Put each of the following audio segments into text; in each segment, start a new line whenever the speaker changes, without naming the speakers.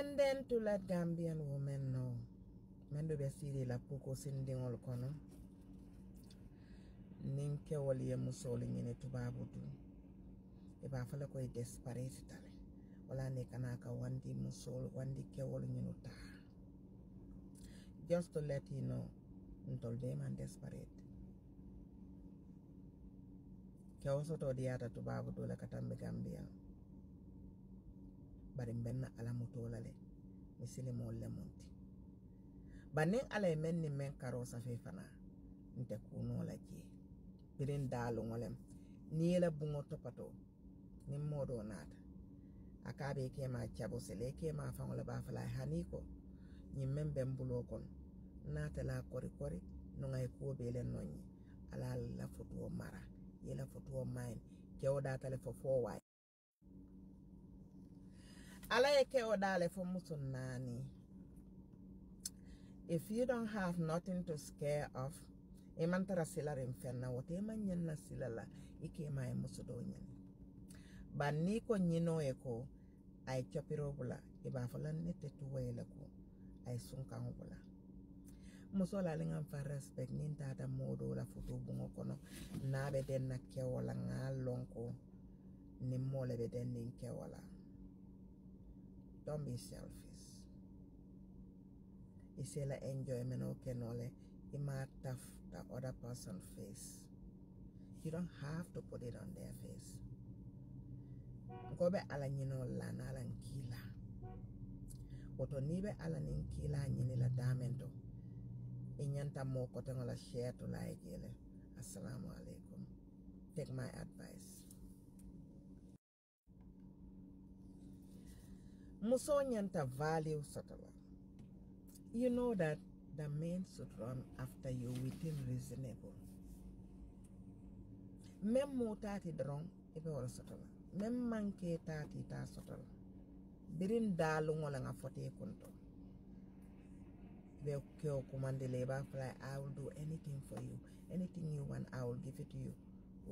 And then to let Gambian women know, men do be siri la poko sindingol kono, nin kewol ye musolu ñini tubaabu du i b'a fala koye desperate tale wala ne kana ka wandi musolu wandi kewol ñinu taa just to let you know ntol be man desperate. Kewo soto diyata tubaabu du le ka tambi bari n benna ala mutola le mi silimol le munti bannin ala ye men ni men karo safe fana nte kuno la jee. Birin daaloŋo lem niŋ ye la buŋo topato niŋ moodo naata a ka be kema cabo sele kema faŋo le baa fala hani ko ñiŋ meŋ be n buloo kono naata la kori kori nuŋa ye kuwo bee le noŋ ye ala la fotuwo mara ye la fotuwo mayin kewo daata le fo fo waa ala ye ke o dale nani if you don't have nothing to scare of e man tara sila rin fenna wote e man nyen sila la ike ma e musu do nyen ba ni ko nyino e ko ay chopiro bula e ba falan ne te tuwe le ko ay sun kan bula muso la linga fa respect nin tata modo la futu bungo kono. Na be den na kewola ngalon ko ni mole be den nin kewola don't be selfish isela enjoyment o kenole it might tough the other person's face. You don't have to put it on their face. Gobe ala nyino la na ala nkila. Woto nibe ala nkila nyini la damento. Inyanta mo kote ngola share to la ejele. Assalamu alaikum. Take my advice. Muso nyanta value sotala. You know that the men should run after you within reasonable. Mem mo tati drong ibe wala sotola. Mem manke tati ta sotola. Birin dalu ngola nga fote kunto. Ibe kyo kumandele ba fly I will do anything for you. Anything you want I will give it to you.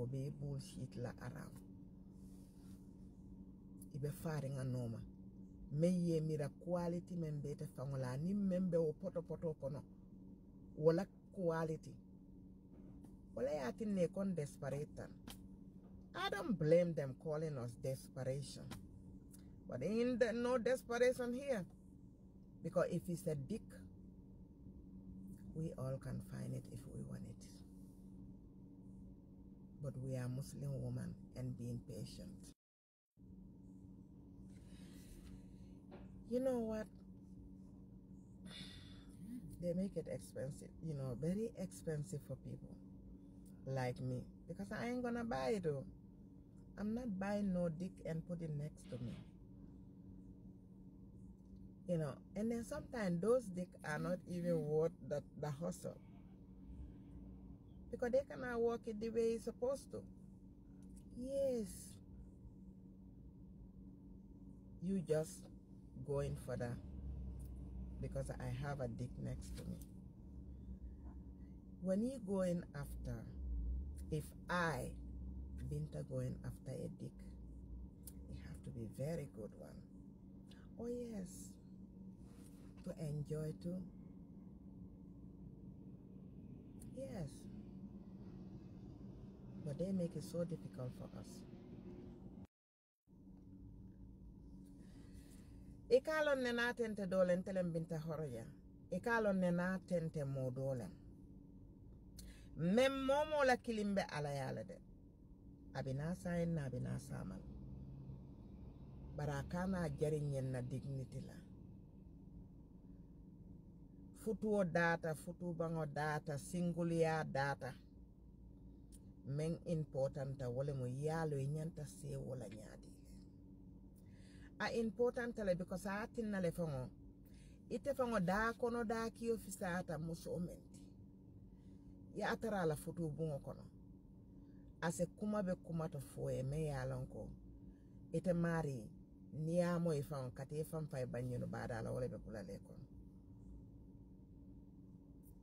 Obe bullshit la around. Ibe faring a noma. Me ye mira quality men be te fangola ni men be o poto poto kono. Wala quality. Wala ya tin ne kon desperate I don't blame them calling us desperation. But ain't there no desperation here. Because if it's a dick we all can find it if we want it. But we are Muslim women and being patient you know what? They make it expensive you know very expensive for people like me. Because i ain't gonna buy it though. I'm not buying no dick and put it next to me. You know and then sometimes those dick are not even worth the, the hustle. Because they cannot work it the way it's supposed to. Yes. You just going for that because I have a dick next to me. When you going after, if I, Binta going after a dick, it have to be very good one. Oh yes, to enjoy too. Yes, but they make it so difficult for us. i ka lon ne naa tente doolen telen binta horoya. I ka lon ne naa tente moo doolen meŋ moo moo la kilim be ala ye a la de. A be naa saayen na a be naa saamal bari a ka naa jari ñeŋ na digniti la. Futuo daata futubaŋo daata singuliyaa daata meŋ importanta wo le mu ye a lo i e ñanta seewo la ñaa a important le because a tinna le fango. Ite fango da kono da kiyo fisata muso menti ya atara la futu bungo kono. Ase kuma be kuma to foye me ya lonko. Ite mari ni ya mo ifan kati ifan fay banyino bada la wala be kula le kono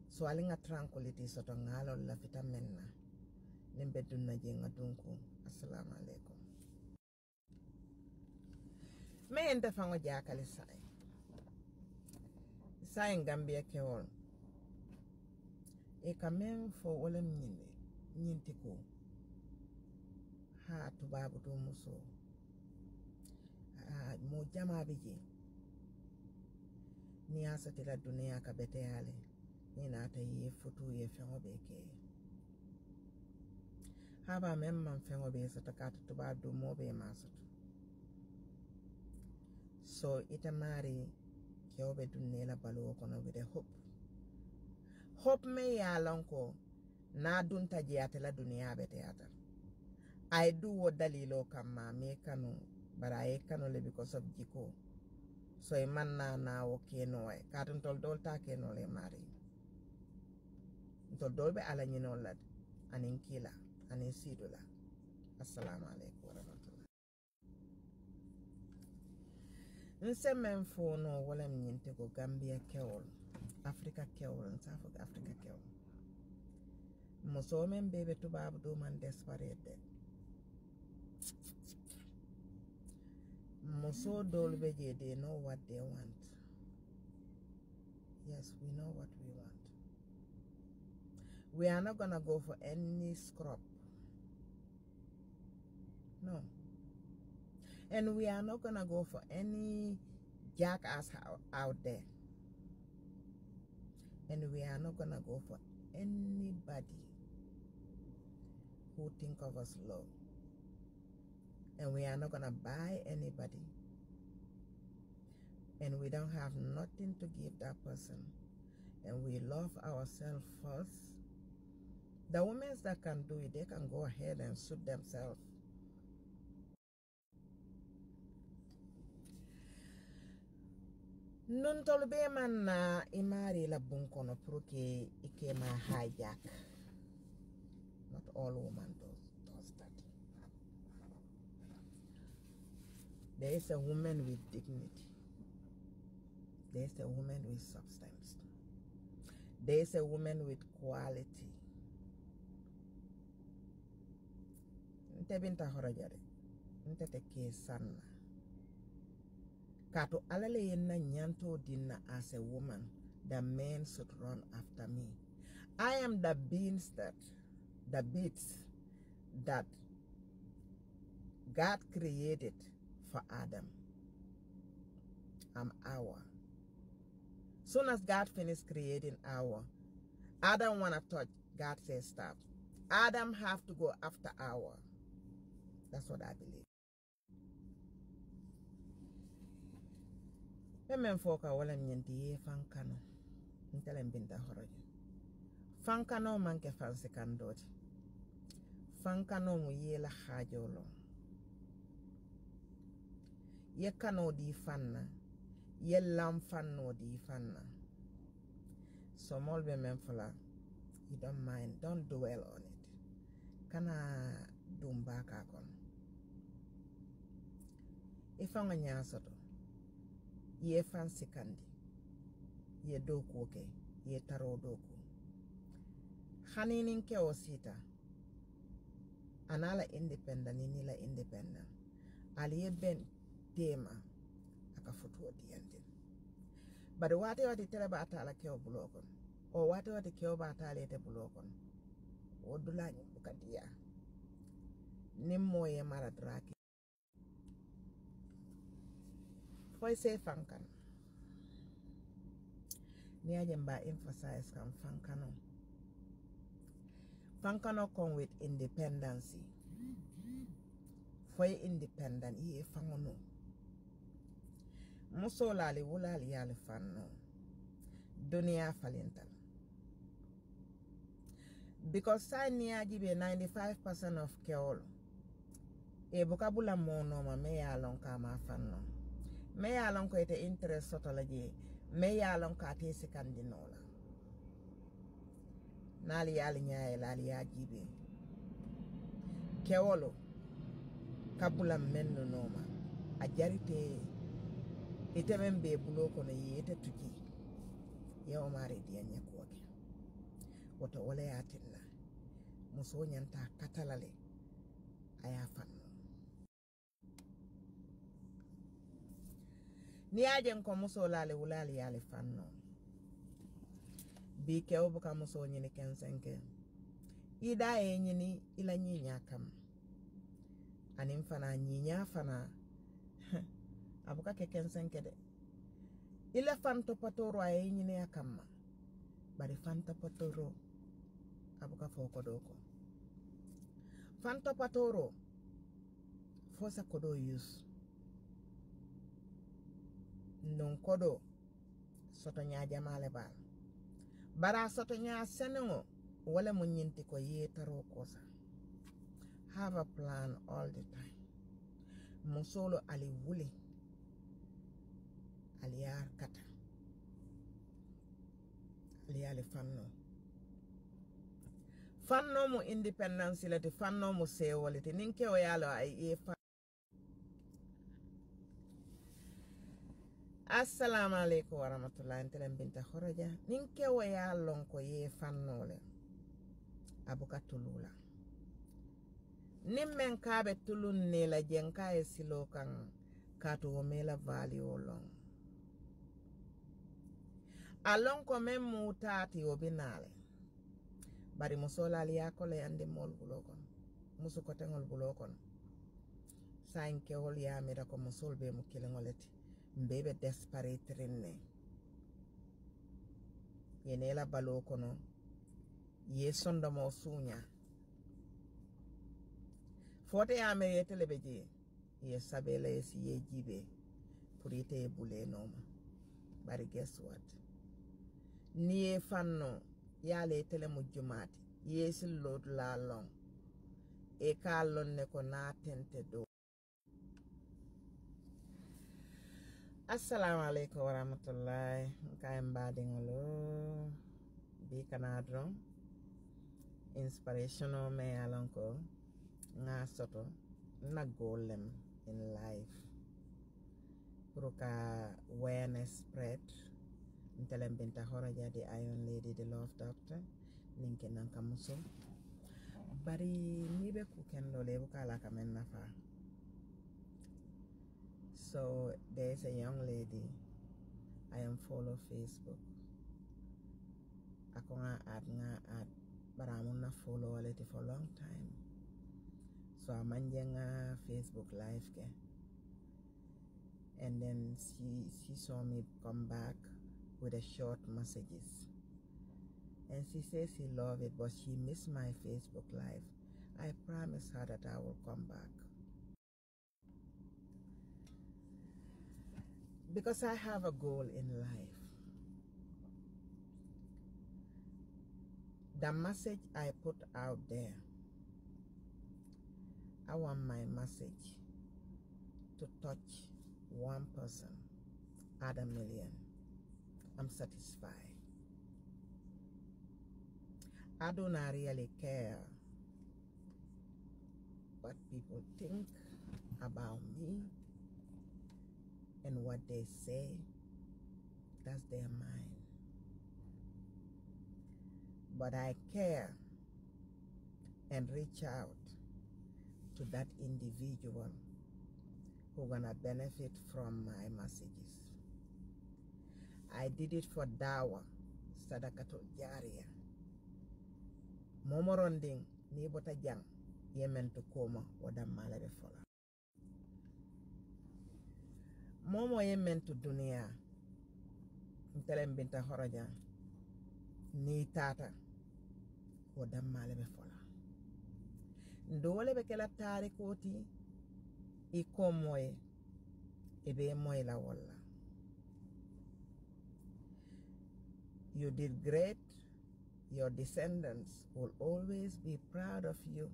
so alinga tranquility soto ngalo la fita menna. Nimbe dunna jenga dunku. Assalamu alaikum me ente faŋo jaakali saŋ sayin gambia kewol e ka men fo wolem ñinde ñinti ko ha tubabu to muso. Ah, mo jamaɓe je ni a satila duniya ka beteyale ni nata ye foto ye feŋo ɓe ke haba men man feŋo ɓe soto kata tubabu do moɓe ma soto so ita mari kewɓe dunnela baluwo kono wide hop hope me ya ko na dun dunta jeyatela duniya beteyata ay du wo dalilo kamma me kanu bara ye kanu le because of jiko. So e man na nawo kenoye katun tol dol ta kenole mari. Tol dol be ala ñinol lad. Anin kila assalamu aleykum ko gambia africa africa do man desperate muso je they know what they want. Yes we know what we want. We are not gonna go for any scrub. No and we are not gonna go for any jackass out, there. And we are not gonna go for anybody who think of us low. And we are not gonna buy anybody. And we don't have nothing to give that person. And we love ourselves first. The women that can do it they can go ahead and suit themselves nun tolu man na imari la bun kono pour que ma hijack not all women does, does that. There is a woman with dignity. There is a woman with substance. There is a woman with quality. Nte binta horojade nte te ke kato alale yenna nyanto dinna as a woman the men should run after me. I am the beans that the beats that god created for adam. I'm our. Soon as god finished creating our adam wanna touch god says stop. Adam have to go after our. That's what i believe ɓe men fo ka wala ñanti ye fankano ntelen binta horoje fankano manke fansi kandoti fankano mu yela hajolo ye kano di fanna ye lam fanno di fanna somol ɓe men fola you don't mind don't dwell on it. Kana dum baka kon. Ifaŋo ñasoto ye fansi kandi ye dokuwo ke ye taro doku. Haninin kewo sita anala independent nini la independent ali ye ben tema. Aka fotuwo diyantin bari wati wati tere ba atala kewo bulo kon o wati wati kewo ba atala ite bulo kon wo dulañi buka diya nin mo ye mara draki foy se fankan. Ni aje mba emphasize kan fankano fankano come with independence foy independent iye fangono. Muso lali wulali yali fanno. Duniya falintal because sa niyaji be 95% of kewol e buka bula monoma me ya lon kama me ye a lon ko ite interest soto la je me ye a lon ko ate sikandino la. Naali ye ali ñaye la ali ye a jiibe kewolo ka bula men no nooma a jarite ite men be bulo kono ye ite tuji. Yewo maari diya ñekuwo ke. Woto wala ye tinna. Muso ñanta katala le. A ni aje ko muso lale wulali yale fanno. Bi obu ka muso ñini kensenke. Ida ye ñini ila nyinya kam. Anin fana nyinya fana. Abuka ke kensenke de. Ila fanto patoro aye ñini akamma kamma bari fanta patoro abuka foko doko. Ko fanto patoro fo sa kodo use non kodo soto ñajamale bal bara soto ña seneŋo wala mo ñinti ko yetaro kosa have a plan all the time. Musolo ali wuli ali yar kata. Ali yali fanno fanno mo independence lati fanno mo sewolete nin kewo yalo ay e fa assalamu aleykum warahmatullah ntelen binta horoja nin kewoya lonko lon ko ye fannole. Abuka tulula. Nin men kaɓe tulun nela jen ka e silo kan kato wo vali o lon a lonko men mutati wo binale bari musolal yakole ande mol bulo kono musu koteŋol bulo sa sayin kewol yamira ko musol be mu kiliŋoleti mbe ɓe desparitirinne yenela balo kono ye sondoma o fote yame yetele ɓe jeye ye sabela ye si ye jiɓe pour ite ye bule noma. Bari guess what? Ni ye fanno. Yaala yetele mujjumaati yeesillotu la long e ka lonne ko na tente do. Assalamu aleykum warahmatullahi bi dron inspiration o me alon ko nga soto naggollem in life. Pour ka awareness spread. Ntelen binta horoja di iron lady the love doctor. Ninke nanka muso bari ni ɓe ku kendole bukala kamen nafa So there's a young lady I am follow Facebook. Ako nga ad nga ad baramon na follow already for a long time. So amanje nga Facebook live ke. And then she she saw me come back with a short messages. And she says she love it, but she missed my Facebook live. I promised her that I will come back. Because I have a goal in life. The message I put out there, I want my message to touch one person out a million. I'm satisfied. I do not really care what people think about me and what they say, that's their mind. But I care and reach out to that individual who gonna benefit from my messages. I did it for Dawa, Sadakatul Jariya. Momoronding ni bota jang yemen to koma wadam malabe fola. Momo ye men to duniya ntelen binta horoja. Ni tata wo dammale ɓe fola. Ndowole ɓe kela tarikoti i ko moye e ɓe moyla wolla you did great your descendants will always be proud of you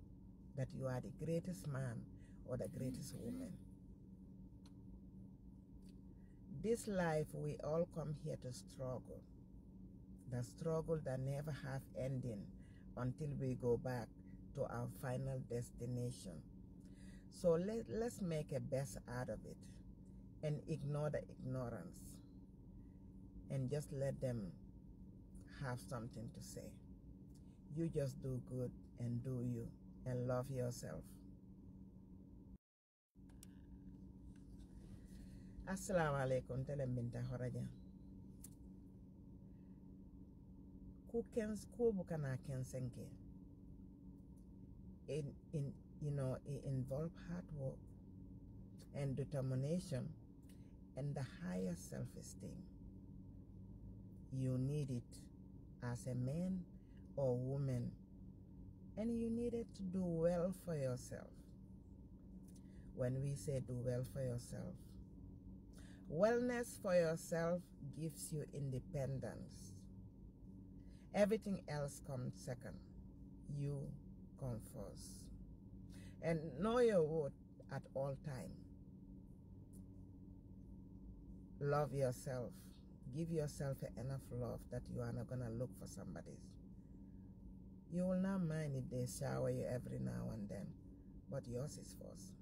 that you are the greatest man or the greatest woman this life we all come here to struggle. The struggle that never have ending until we go back to our final destination. So let, let's make a best out of it and ignore the ignorance and just let them have something to say. You just do good and do you and love yourself assalamu aleykum telen binta horaja ku kens ko bukana kensenke in in you know it involve hard work and determination and the higher self-esteem. You need it as a man or woman and you need it to do well for yourself. When we say do well for yourself wellness for yourself gives you independence. Everything else comes second. You come first. And know your worth at all time. Love yourself. Give yourself enough love that you are not going to look for somebody's you will not mind if they shower you every now and then but yours is first